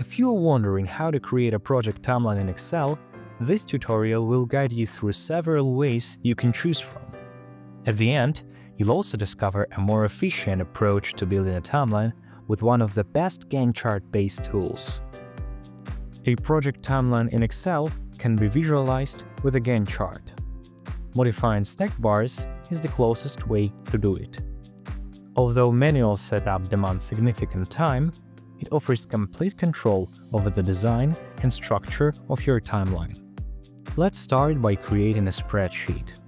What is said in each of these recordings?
If you are wondering how to create a project timeline in Excel, this tutorial will guide you through several ways you can choose from. At the end, you'll also discover a more efficient approach to building a timeline with one of the best Gantt chart-based tools. A project timeline in Excel can be visualized with a Gantt chart. Modifying stack bars is the closest way to do it. Although manual setup demands significant time, it offers complete control over the design and structure of your timeline. Let's start by creating a spreadsheet.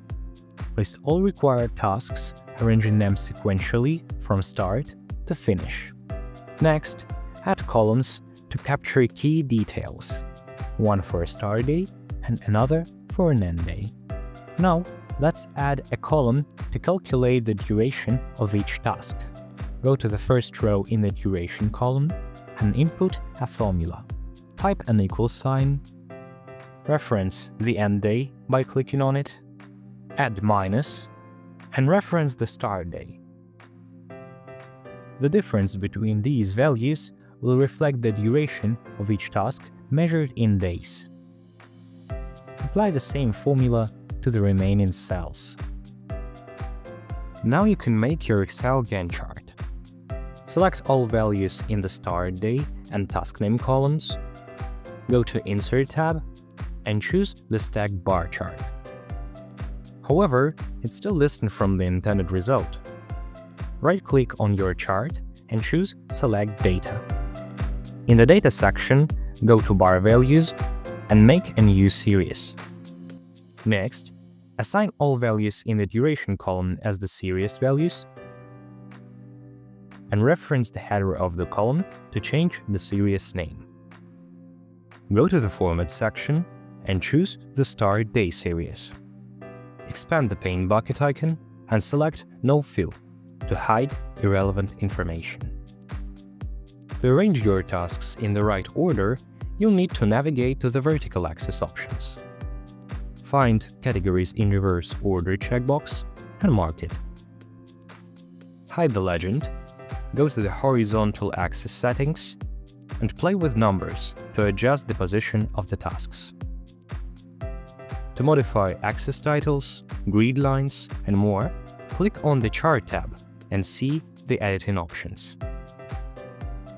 List all required tasks, arranging them sequentially from start to finish. Next, add columns to capture key details, one for a start date and another for an end date. Now, let's add a column to calculate the duration of each task. Go to the first row in the duration column and input a formula. Type an equal sign, reference the end day by clicking on it, add minus, and reference the start day. The difference between these values will reflect the duration of each task measured in days. Apply the same formula to the remaining cells. Now you can make your Excel Gantt chart. Select all values in the start day and task name columns, go to Insert tab, and choose the stack bar chart. However, it's still distant from the intended result. Right-click on your chart and choose Select Data. In the Data section, go to Bar Values and make a new series. Next, assign all values in the Duration column as the series values and reference the header of the column to change the series name. Go to the Format section and choose the Start Day series. Expand the Paint bucket icon and select No Fill to hide irrelevant information. To arrange your tasks in the right order, you'll need to navigate to the vertical axis options. Find Categories in Reverse Order checkbox and mark it. Hide the legend, go to the horizontal axis settings, and play with numbers to adjust the position of the tasks. To modify axis titles, grid lines, and more, click on the Chart tab and see the editing options.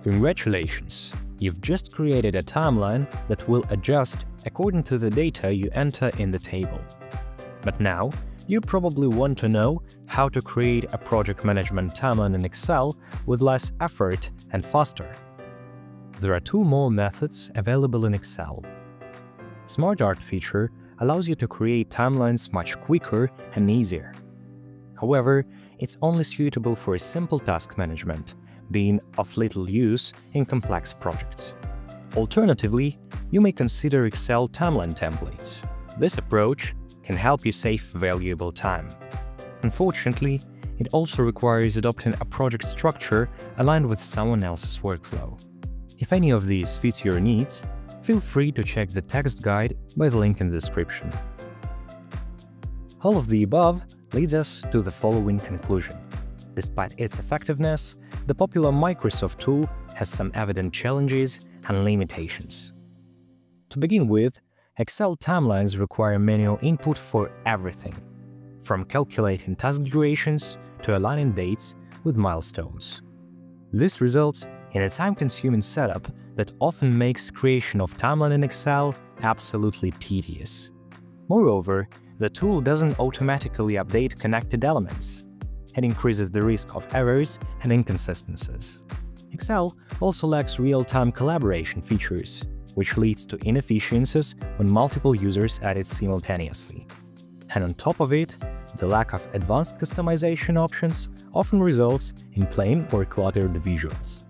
Congratulations! You've just created a timeline that will adjust according to the data you enter in the table. But now, you probably want to know how to create a project management timeline in Excel with less effort and faster. There are two more methods available in Excel. SmartArt feature allows you to create timelines much quicker and easier. However, it's only suitable for simple task management, being of little use in complex projects. Alternatively, you may consider Excel timeline templates. This approach can help you save valuable time. Unfortunately, it also requires adopting a project structure aligned with someone else's workflow. If any of these fits your needs, feel free to check the text guide by the link in the description. All of the above leads us to the following conclusion. Despite its effectiveness, the popular Microsoft tool has some evident challenges and limitations. To begin with, Excel timelines require manual input for everything, from calculating task durations to aligning dates with milestones. This results in a time-consuming setup that often makes creation of timeline in Excel absolutely tedious. Moreover, the tool doesn't automatically update connected elements. It increases the risk of errors and inconsistencies. Excel also lacks real-time collaboration features, which leads to inefficiencies when multiple users edit simultaneously. And on top of it, the lack of advanced customization options often results in plain or cluttered visuals.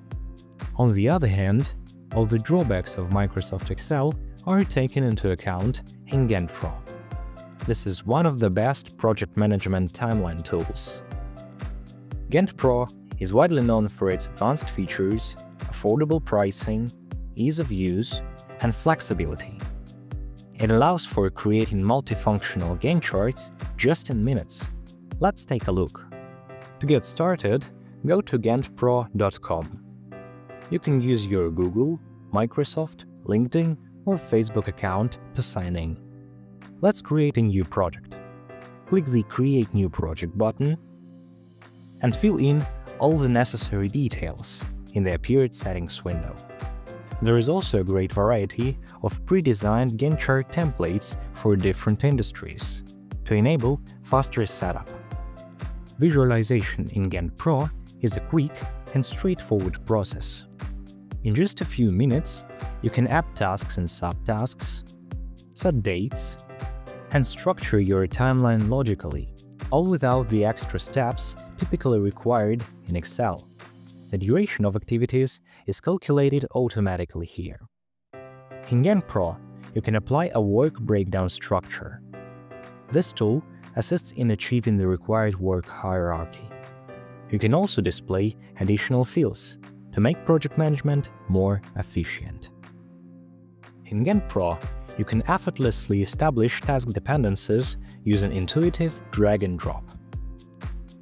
On the other hand, all the drawbacks of Microsoft Excel are taken into account in GanttPRO. This is one of the best project management timeline tools. GanttPRO is widely known for its advanced features, affordable pricing, ease of use, and flexibility. It allows for creating multifunctional Gantt charts just in minutes. Let's take a look. To get started, go to ganttpro.com. You can use your Google Microsoft, LinkedIn, or Facebook account to sign in. Let's create a new project. Click the Create New Project button and fill in all the necessary details in the Appeared Settings window. There is also a great variety of pre-designed Gantt chart templates for different industries to enable faster setup. Visualization in GanttPRO is a quick and straightforward process. In just a few minutes, you can add tasks and subtasks, set dates, and structure your timeline logically, all without the extra steps typically required in Excel. The duration of activities is calculated automatically here. In GanttPRO, you can apply a work breakdown structure. This tool assists in achieving the required work hierarchy. You can also display additional fields to make project management more efficient. In GanttPRO, you can effortlessly establish task dependencies using intuitive drag and drop.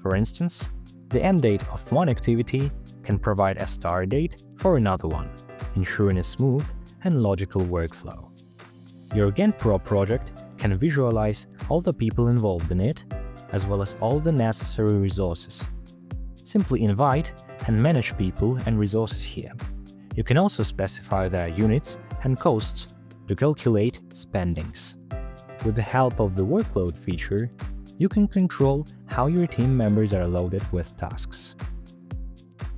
For instance, the end date of one activity can provide a start date for another one, ensuring a smooth and logical workflow. Your GanttPRO project can visualize all the people involved in it, as well as all the necessary resources. Simply invite and manage people and resources here. You can also specify their units and costs to calculate spendings. With the help of the workload feature, you can control how your team members are loaded with tasks.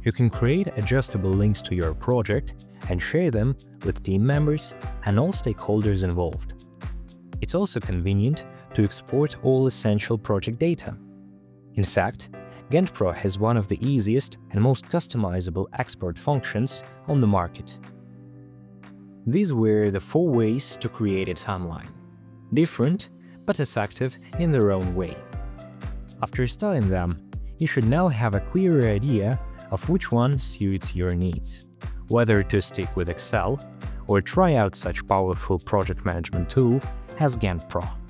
You can create adjustable links to your project and share them with team members and all stakeholders involved. It's also convenient to export all essential project data. In fact, GanttPRO has one of the easiest and most customizable export functions on the market. These were the four ways to create a timeline. Different, but effective in their own way. After studying them, you should now have a clearer idea of which one suits your needs, whether to stick with Excel or try out such powerful project management tool as GanttPRO.